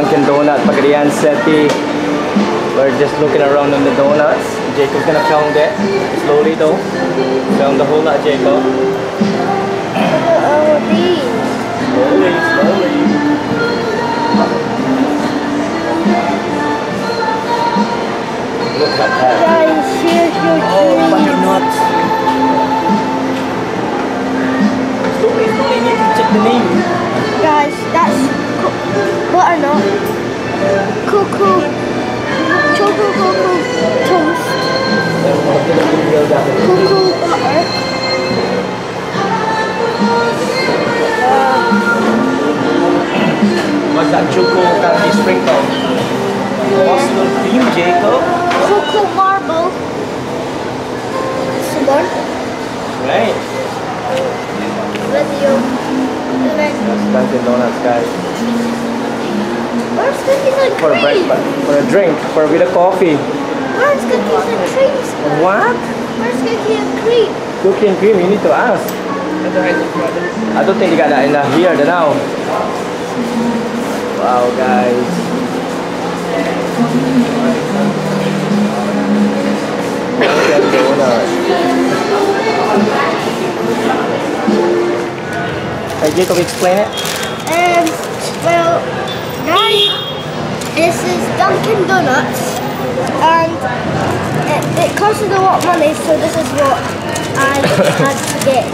Dunkin' Donut, Pagadian City. We're just looking around on the donuts. Jacob's gonna film that slowly though. Film the whole lot, Jacob. Slowly, slowly. Look at that. Oh. Slowly, slowly, need to check the name. Guys, that's butternut. Cocoa. Choco cocoa toast. Cocoa butter. What's that choco candy sprinkle? Boston cream, Jacob. Cocoa marble. Sugar. Right. And then, That's Dunkin' Donuts, guys. Where's cookies and For a cream? breakfast, for a drink, for a bit of coffee. Where's cookies and cream? What? Where's cookies and cream? Cookie and cream, you need to ask. I don't think you got that in the here now. Wow, guys. Hey, Jacob, explain it. Um, well, guys, this is Dunkin' Donuts, and it, it costed a lot of money, so this is what I had to get.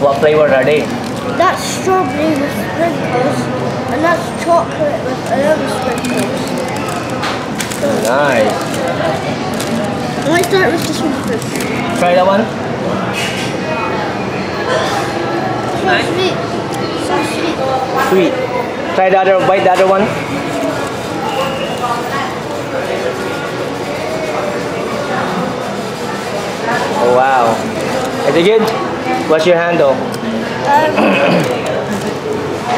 What flavor are they? That's strawberry with sprinkles, and that's chocolate with other sprinkles. Nice. I might start with this one first. Try that one. So sweet. So sweet. Sweet. Try the other, bite the other one. Oh wow. Is it good? What's your handle? Um,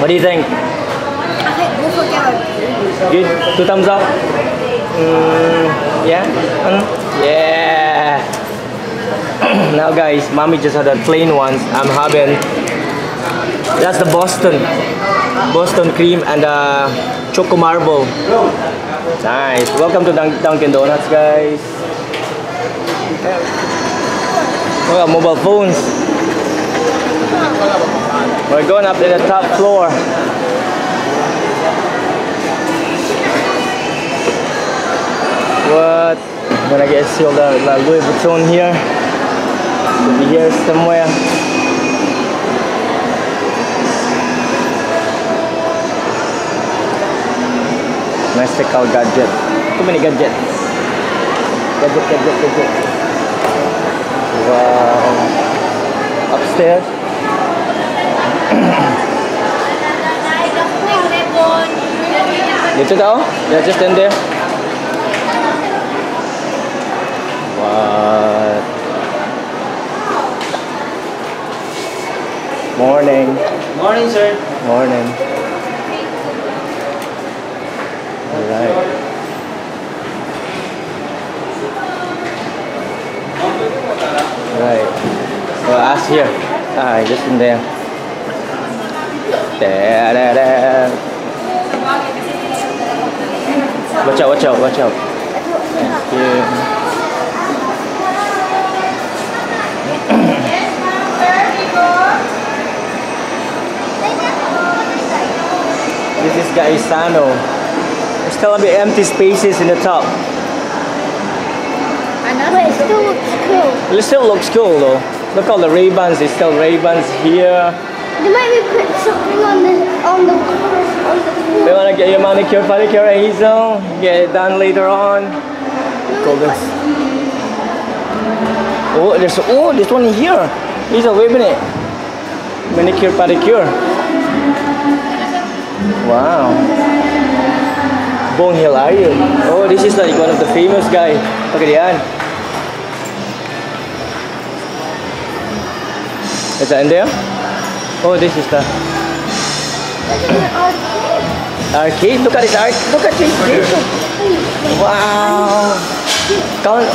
What do you think? I think we'll forget Good? Two thumbs up? Mm, yeah? Mm, yeah! now guys, mommy just had the plain ones. I'm having, that's the Boston. Boston cream and the Choco Marble. Nice. Welcome to Dunkin' Donuts guys. Oh, we got mobile phones. We're going up to the top floor. What? I'm gonna get sealed the, the Louis Vuitton here. Should be here somewhere. Mystical gadget. Too many gadgets. Gadget, gadget, gadget. Wow. Upstairs. Dito daw? Yeah, just in there. What? Morning. Morning, sir. Morning. Alright. Right. Well, ask here. Ah, just in there. Da, da, da. Watch out, watch out, watch out. Thank you. This is Gaisano. There's still a bit empty spaces in the top. But it still looks cool. It still looks cool though. Look all the Ray-Bans, there's still Ray-Bans here. They might be put something on the on the on the You wanna get your manicure, pedicure, Hazel? Get it done later on. Call this. Oh, there's oh, there's one here. Hazel, wait a minute. Manicure, pedicure. Wow. Bong Hill, are you? Oh, this is like one of the famous guy. Look at yan. Is that in there? Oh, this is the arcade. Look at it, arc. Look at this. Wow. Count.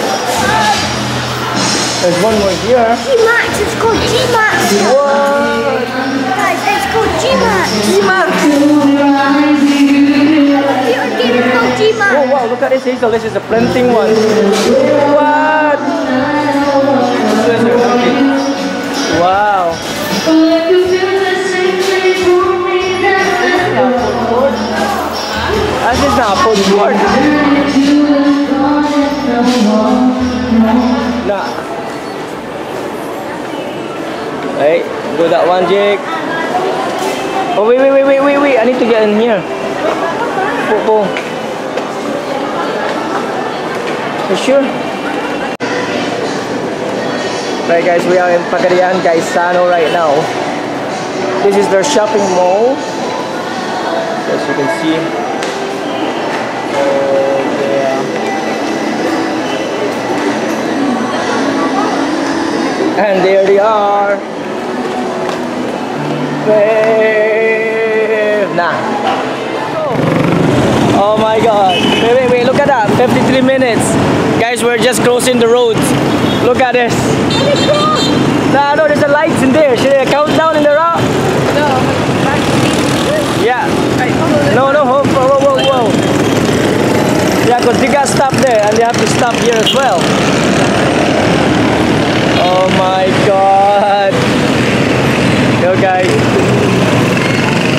There's one more here. G-Max, it's called G-Max. What? Guys, it's called G-Max. G-Max. the organic Kojima. Oh wow, look at this hazel. This is a planting one. What? Wow. This is not food court. Nah. Hey, do that one, Jake. Oh wait, wait, wait, wait, wait, wait. I need to get in here. Po, po. You sure? Right guys, we are in Pagadian, Gaisano right now. This is their shopping mall. As you can see. And there they are. Nah. Oh my god. Wait, wait, wait, look at that. 53 minutes. Guys, we're just crossing the road. Look at this. Nah, no, there's a lights in there. Should I count down in the route? Yeah. No, no, whoa, whoa, whoa, whoa. Yeah, because they got stop there and they have to stop here as well. Oh my god. Yo guys.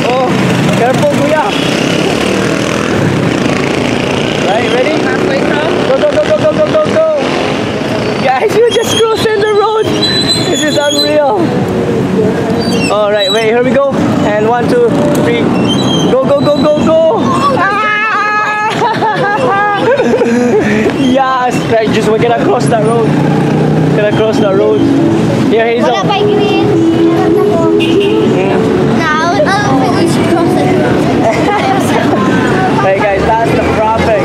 Oh, careful, kuya. Right, ready? Go, go, go, go, go, go, go, go. Guys, you just crossing the road. Unreal. All right, wait, here we go. And one, two, three. Go, go, go, go, go. Ah! yes, right, just we're gonna cross that road. Gonna cross that road. Here, Hazel. Wala pa yung green. Mm. No, I don't think we should cross it. Hey guys, that's the traffic.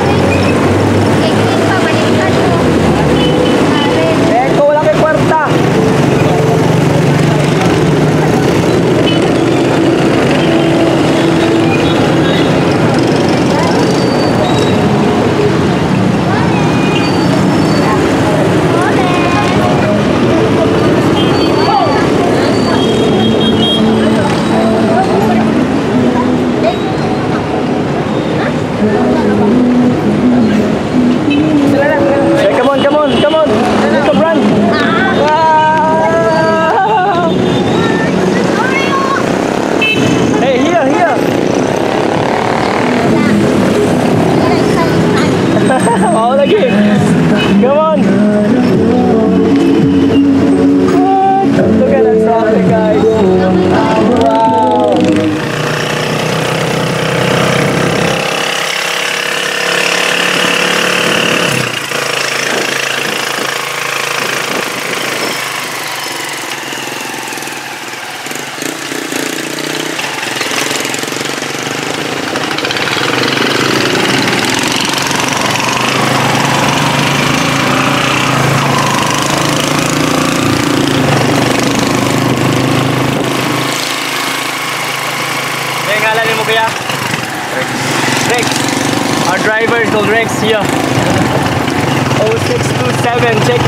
Okay, green pa, balikan mo. Eh, ito wala kay kwarta. Hey, come on, come on, come on. Come run. Wow. Hey, here, here. oh, lagi. Come on. What? Look at that traffic, Wow.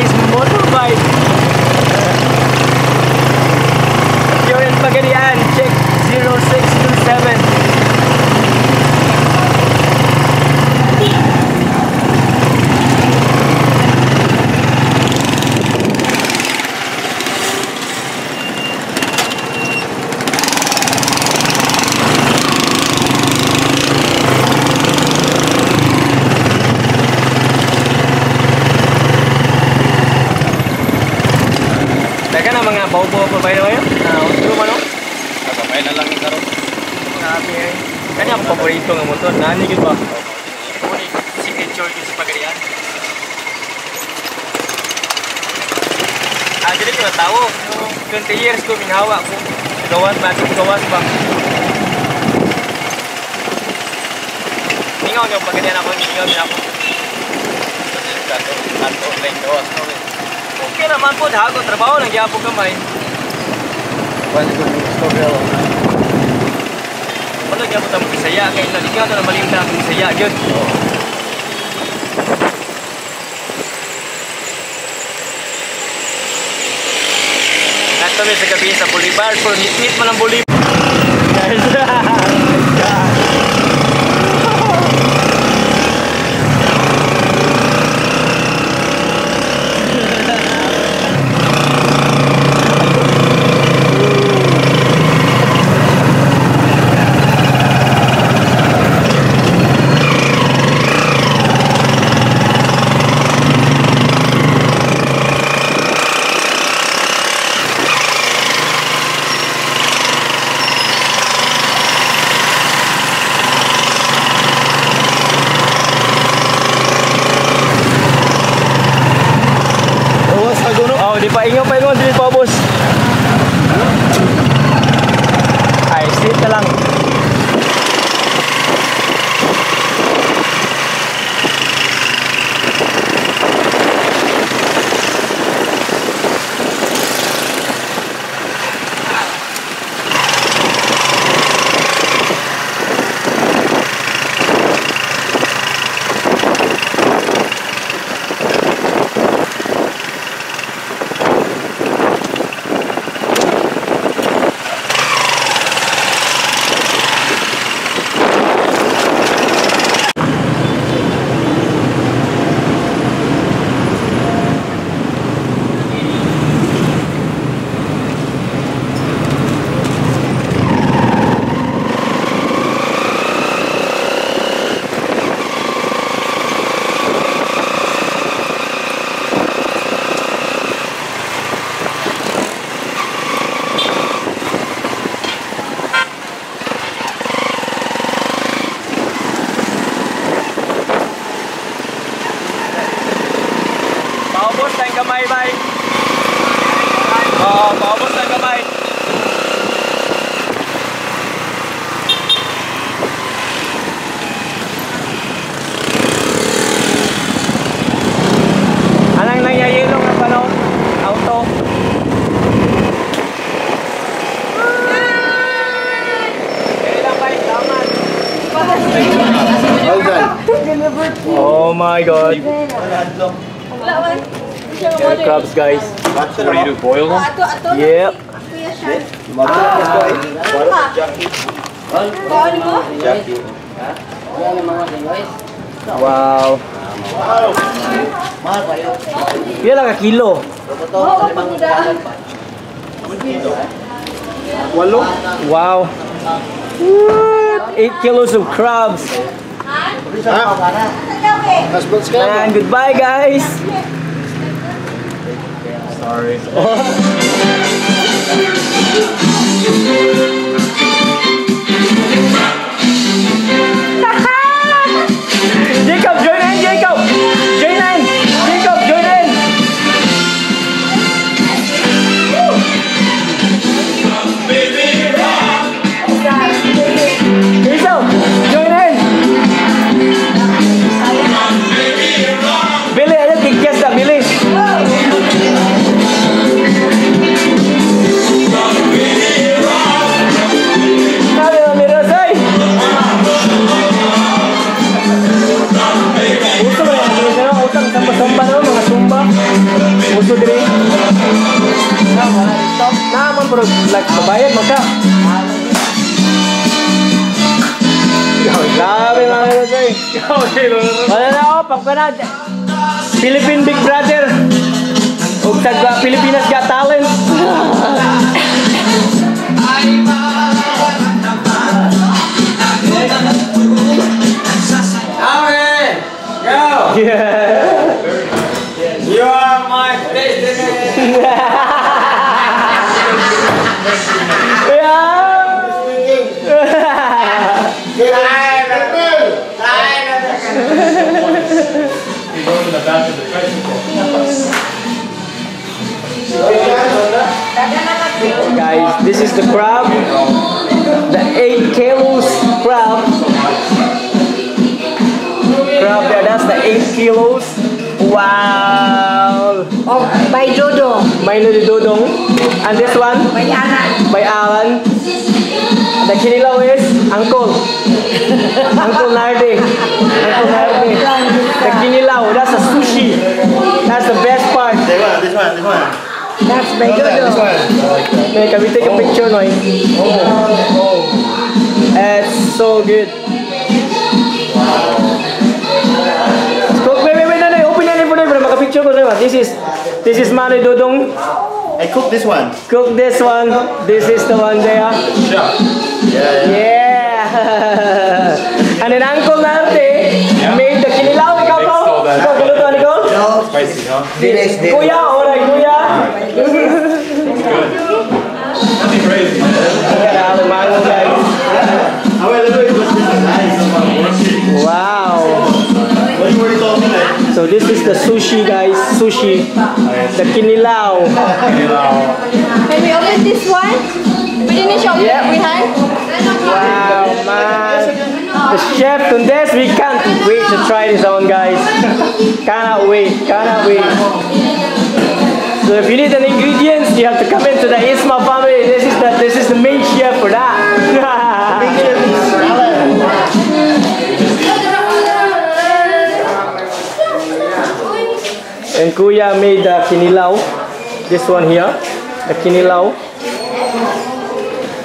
His motorbike. In Pagadian, check 0627. Paborito nga motor. Nani gid ba? Ito ni signature ko sa Pagadian. Ah, dili ko na tao. No, 20 years ko minhawa ko. Gawas, masuk gawas ba? Ningaw niyo Pagadian ako, ningaw niya ako. Kato, lang gawas no. Okay naman po, dago, trabaho lang gyapon kamay. Pwede ko lo. Ano gyapon ta mo Bisaya kay naligaw na na akong Bisaya gyud. Nato mi sa gabi sa Bolivar, pero nit-nit man ang Bolivar. You do, boil them? Yep. Wow. Yan lang ka kilo. Walo. Wow. What? 8 kilos of crabs. Husband's ka. And goodbye, guys. Sorry. Jacob, join in, Jacob. Na ako, pagkana. Philippine Big Brother. Ug tagwa Pilipinas Got Talent. Amen! Go! Yeah. You are my destiny! Guys, this is the crab. The 8 kilos crab. Crab there, that's the 8 kilos. Wow. Oh, by Dodo, May dudong. And this one by Alan. by Alan. The kinilaw is Uncle. Uncle Narde. Uncle Narde. The kinilaw, that's a sushi. That's the best part. This one, this one, this one. That's by This Dodo. one. Hey, can we take a oh. picture, Noy? Oh. Oh. It's so good. Cook, wait, wait, wait, no, no, open yan for them, para makapicture ko naman. This is, this is Manoy Dodong. I cook this one. Cook this one. This is the one there. Yeah, yeah. Yeah. and then Uncle Narde made the kinilaw. Ikaw ko? Stole that. Ikaw, galuto, Nicole? Spicy, huh? Kuya, alright, kuya. Nothing crazy, man. Grabe, mango, guys. How well, look, it was nice. Wow. What you already told So this is the sushi, guys. Sushi. The kinilaw. Can we open this one? We didn't show Yeah. behind. Wow, man. The chef Tundes, we can't wait to try this on, guys. Cannot wait. Cannot wait. So if you need an ingredients, you have to come into the Isma family. This is the this is the main chef for that. and Kuya made the kinilaw. This one here, the kinilaw.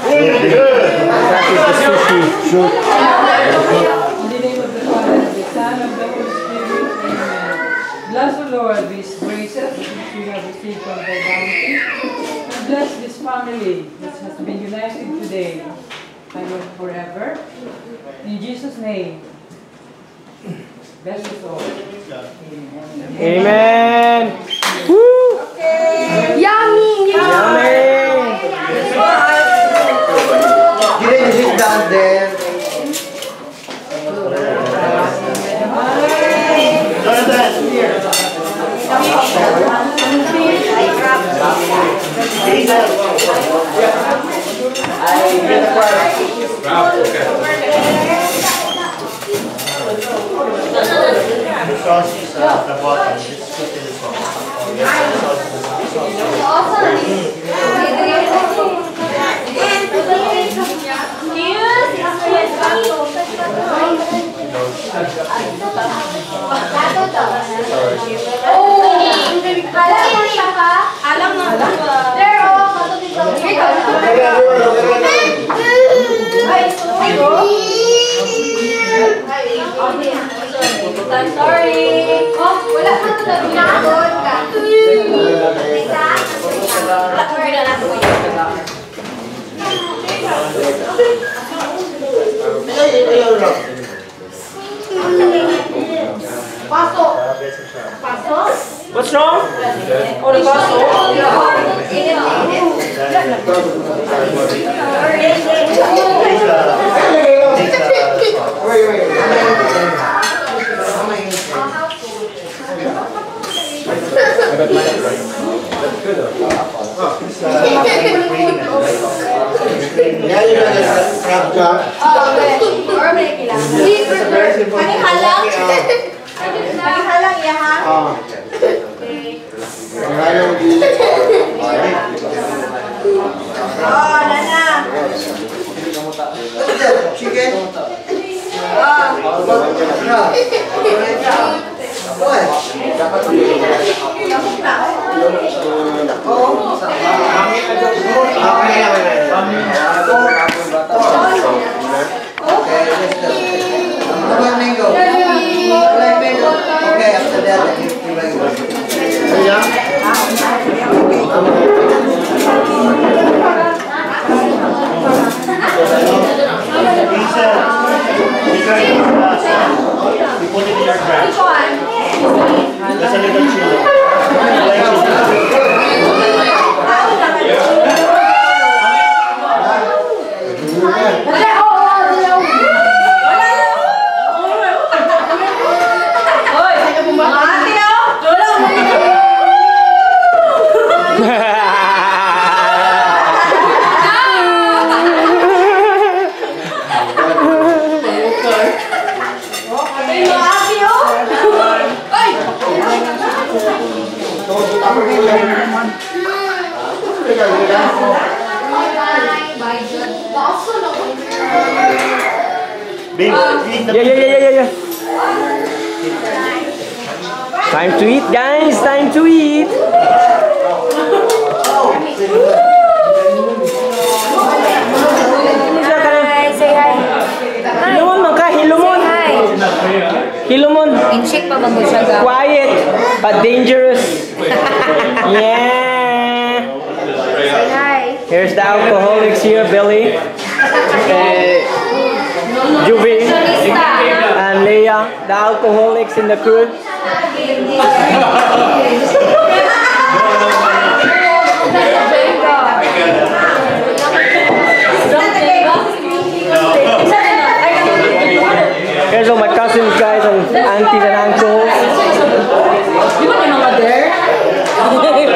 That is the sushi. The name of the Father, the Son, the Holy Spirit. Amen. Bless the Lord these which we have from bless this family which has been united today and forever. In Jesus' name. Amen. Woo! Alam mo ba? Yeah, wrong? know the crab Halang ya ha? Oo. Okay. Halang Oh, nana. What's that? Chicken? Ah. That's a Hilumon. In-shake pa bago siya. Quiet, but dangerous. Yeah. Say hi. Here's the alcoholics here, Billy. Uh, Juve. And Leah, the alcoholics in the crew. Here's all my cousins, guys, and aunties and uncles. Di ba ni mga there?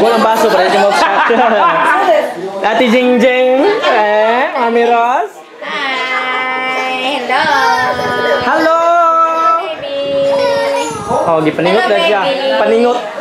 Gue lempar tuh, aja mau Tati Jing Jing, eh, Mami Ros. Hai, hello. Halo. Halo. Oh, di peningut dah ya. Peningut.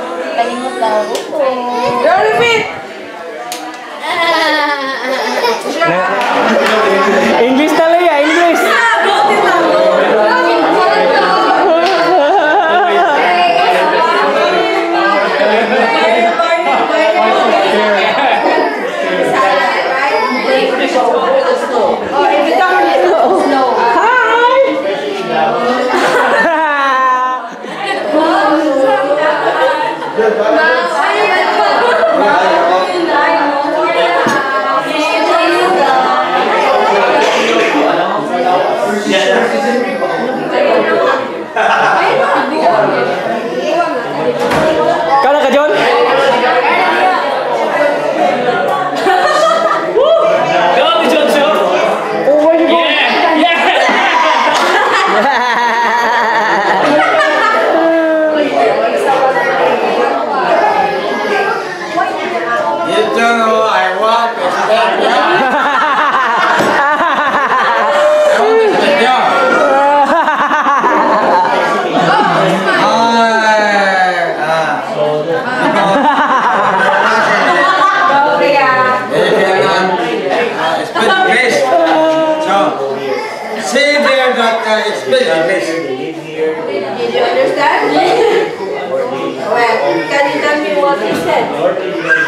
Sen.